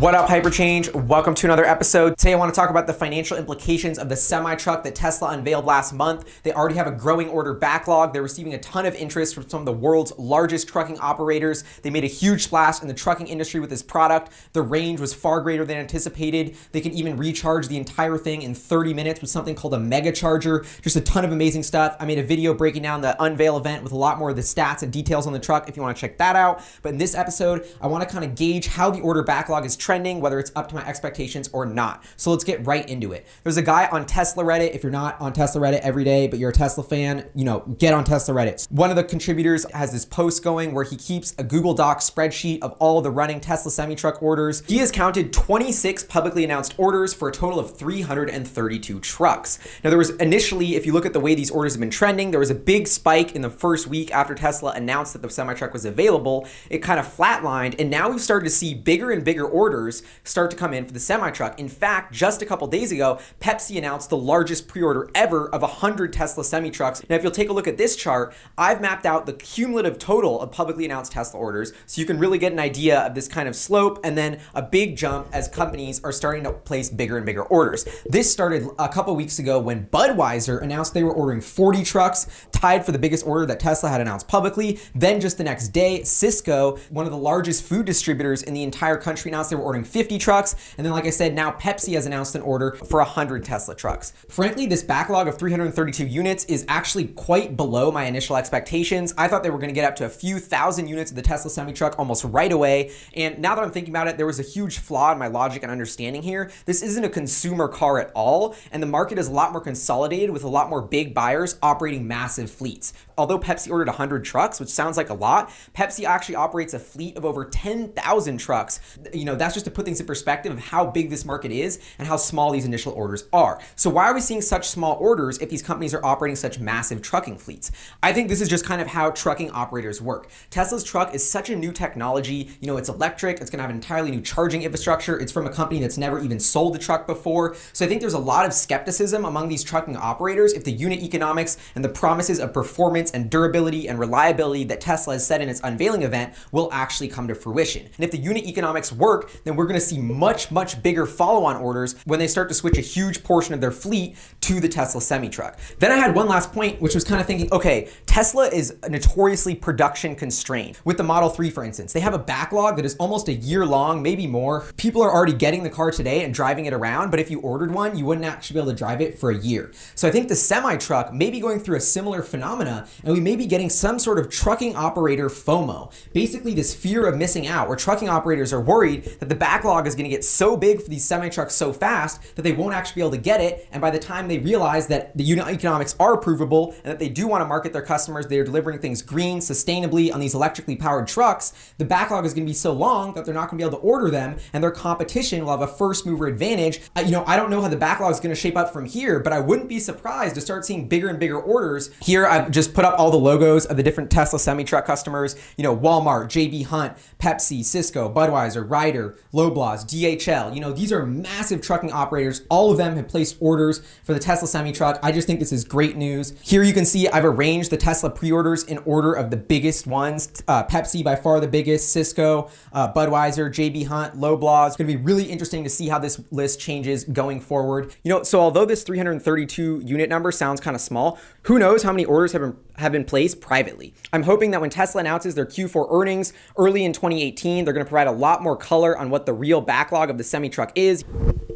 What up, Hyperchange? Welcome to another episode. Today, I want to talk about the financial implications of the semi truck that Tesla unveiled last month. They already have a growing order backlog. They're receiving a ton of interest from some of the world's largest trucking operators. They made a huge splash in the trucking industry with this product. The range was far greater than anticipated. They can even recharge the entire thing in 30 minutes with something called a mega charger. Just a ton of amazing stuff. I made a video breaking down the unveil event with a lot more of the stats and details on the truck if you want to check that out. But in this episode, I want to kind of gauge how the order backlog is trending, whether it's up to my expectations or not. So let's get right into it. There's a guy on Tesla Reddit. If you're not on Tesla Reddit every day, but you're a Tesla fan, you know, get on Tesla Reddit. One of the contributors has this post going where he keeps a Google Doc spreadsheet of all the running Tesla semi truck orders. He has counted 26 publicly announced orders for a total of 332 trucks. Now, there was initially, if you look at the way these orders have been trending, there was a big spike in the first week after Tesla announced that the semi truck was available. It kind of flatlined, and now we've started to see bigger and bigger orders start to come in for the semi truck. In fact, just a couple days ago, Pepsi announced the largest pre order ever of 100 Tesla semi trucks. Now, if you'll take a look at this chart, I've mapped out the cumulative total of publicly announced Tesla orders so you can really get an idea of this kind of slope and then a big jump as companies are starting to place bigger and bigger orders. This started a couple weeks ago when Budweiser announced they were ordering 40 trucks, tied for the biggest order that Tesla had announced publicly. Then just the next day, Sysco, one of the largest food distributors in the entire country, announced they were ordering 50 trucks. And then, like I said, now Pepsi has announced an order for 100 Tesla trucks. Frankly, this backlog of 332 units is actually quite below my initial expectations. I thought they were going to get up to a few thousand units of the Tesla semi truck almost right away. And now that I'm thinking about it, there was a huge flaw in my logic and understanding here. This isn't a consumer car at all, and the market is a lot more consolidated with a lot more big buyers operating massive fleets. Although Pepsi ordered 100 trucks, which sounds like a lot, Pepsi actually operates a fleet of over 10,000 trucks. You know, that's just to put things in perspective of how big this market is and how small these initial orders are. So why are we seeing such small orders if these companies are operating such massive trucking fleets? I think this is just kind of how trucking operators work. Tesla's truck is such a new technology. You know, it's electric. It's going to have an entirely new charging infrastructure. It's from a company that's never even sold a truck before. So I think there's a lot of skepticism among these trucking operators if the unit economics and the promises of performance and durability and reliability that Tesla has said in its unveiling event will actually come to fruition. And if the unit economics work, then we're going to see much, much bigger follow-on orders when they start to switch a huge portion of their fleet to the Tesla semi-truck. Then I had one last point, which was kind of thinking, okay, Tesla is notoriously production constrained. With the Model 3, for instance, they have a backlog that is almost a year long, maybe more. People are already getting the car today and driving it around, but if you ordered one, you wouldn't actually be able to drive it for a year. So I think the semi-truck may be going through a similar phenomena, and we may be getting some sort of trucking operator FOMO. Basically, this fear of missing out, where trucking operators are worried that the backlog is going to get so big for these semi-trucks so fast that they won't actually be able to get it, and by the time they realize that the unit economics are provable and that they do want to market their customers, they're delivering things green, sustainably on these electrically powered trucks, the backlog is going to be so long that they're not going to be able to order them, and their competition will have a first mover advantage. You know, I don't know how the backlog is going to shape up from here, but I wouldn't be surprised to start seeing bigger and bigger orders. Here, I've just put up all the logos of the different Tesla semi-truck customers. You know, Walmart, JB Hunt, Pepsi, Sysco, Budweiser, Ryder, Loblaws, DHL. You know, these are massive trucking operators. All of them have placed orders for the Tesla semi-truck. I just think this is great news. Here you can see I've arranged the Tesla pre-orders in order of the biggest ones. Uh, Pepsi by far the biggest, Sysco, uh, Budweiser, JB Hunt, Loblaws. It's gonna be really interesting to see how this list changes going forward. You know, so although this 332 unit number sounds kind of small, who knows how many orders have been, have been placed privately. I'm hoping that when Tesla announces their Q4 earnings early in 2018, they're gonna provide a lot more color on what the real backlog of the semi-truck is.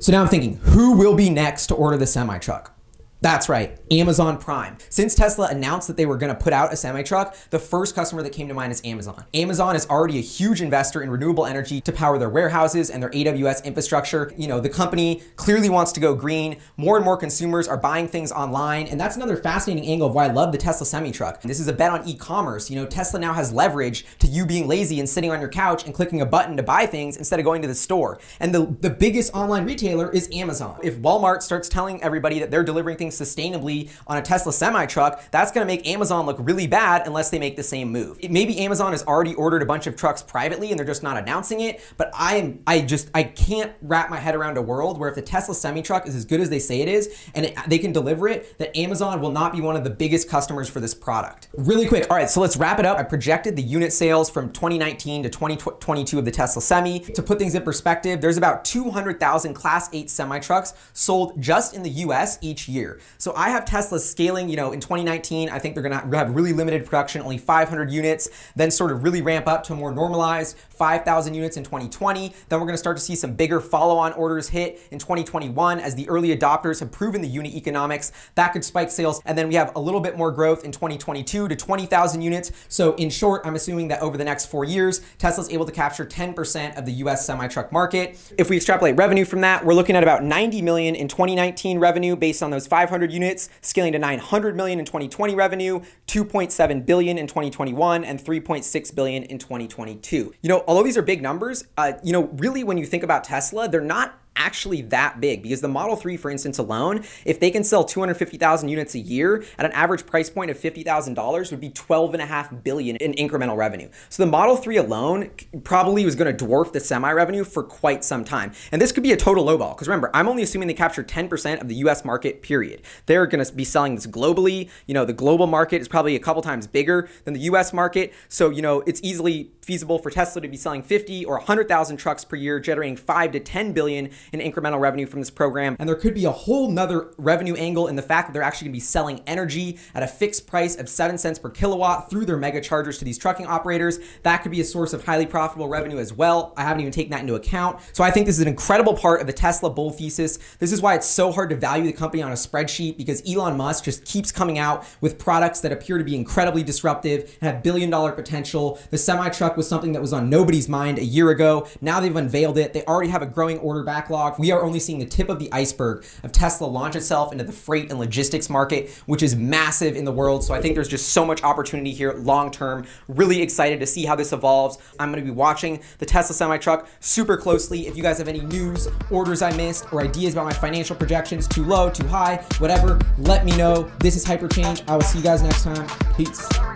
So now I'm thinking, who will be next to order the semi-truck? That's right, Amazon Prime. Since Tesla announced that they were gonna put out a semi truck, the first customer that came to mind is Amazon. Amazon is already a huge investor in renewable energy to power their warehouses and their AWS infrastructure. You know, the company clearly wants to go green. More and more consumers are buying things online, and that's another fascinating angle of why I love the Tesla semi truck. This is a bet on e commerce. You know, Tesla now has leverage to you being lazy and sitting on your couch and clicking a button to buy things instead of going to the store. And the, the biggest online retailer is Amazon. If Walmart starts telling everybody that they're delivering things sustainably on a Tesla semi truck, that's going to make Amazon look really bad unless they make the same move. Maybe Amazon has already ordered a bunch of trucks privately and they're just not announcing it, but I am I just I can't wrap my head around a world where if the Tesla semi truck is as good as they say it is and it, they can deliver it, that Amazon will not be one of the biggest customers for this product. Really quick. All right, so let's wrap it up. I projected the unit sales from 2019 to 2022 of the Tesla Semi. To put things in perspective, there's about 200,000 Class 8 semi trucks sold just in the US each year. So I have Tesla scaling, you know, in 2019, I think they're gonna have really limited production, only 500 units, then sort of really ramp up to more normalized 5,000 units in 2020. Then we're gonna start to see some bigger follow-on orders hit in 2021 as the early adopters have proven the unit economics. That could spike sales. And then we have a little bit more growth in 2022 to 20,000 units. So in short, I'm assuming that over the next four years, Tesla's able to capture 10% of the US semi-truck market. If we extrapolate revenue from that, we're looking at about 90 million in 2019 revenue based on those 500 units, scaling to 900 million in 2020 revenue, 2.7 billion in 2021, and 3.6 billion in 2022. You know, although these are big numbers, uh, you know, really when you think about Tesla, they're not actually that big because the Model 3, for instance, alone, if they can sell 250,000 units a year at an average price point of $50,000 would be 12.5 billion in incremental revenue. So the Model 3 alone probably was going to dwarf the semi revenue for quite some time. And this could be a total lowball because remember, I'm only assuming they capture 10% of the US market, period. They're going to be selling this globally. You know, the global market is probably a couple times bigger than the US market. So, you know, it's easily feasible for Tesla to be selling 50 or 100,000 trucks per year, generating 5 to 10 billion in incremental revenue from this program. And there could be a whole nother revenue angle in the fact that they're actually gonna be selling energy at a fixed price of 7 cents per kilowatt through their mega chargers to these trucking operators. That could be a source of highly profitable revenue as well. I haven't even taken that into account. So I think this is an incredible part of the Tesla bull thesis. This is why it's so hard to value the company on a spreadsheet because Elon Musk just keeps coming out with products that appear to be incredibly disruptive and have billion dollar potential. The semi truck was something that was on nobody's mind a year ago. Now they've unveiled it. They already have a growing order backlog. We are only seeing the tip of the iceberg of Tesla launch itself into the freight and logistics market, which is massive in the world. So I think there's just so much opportunity here long term. Really excited to see how this evolves. I'm going to be watching the Tesla semi truck super closely. If you guys have any news, orders I missed, or ideas about my financial projections, too low, too high, whatever, let me know. This is Hyperchange. I will see you guys next time. Peace.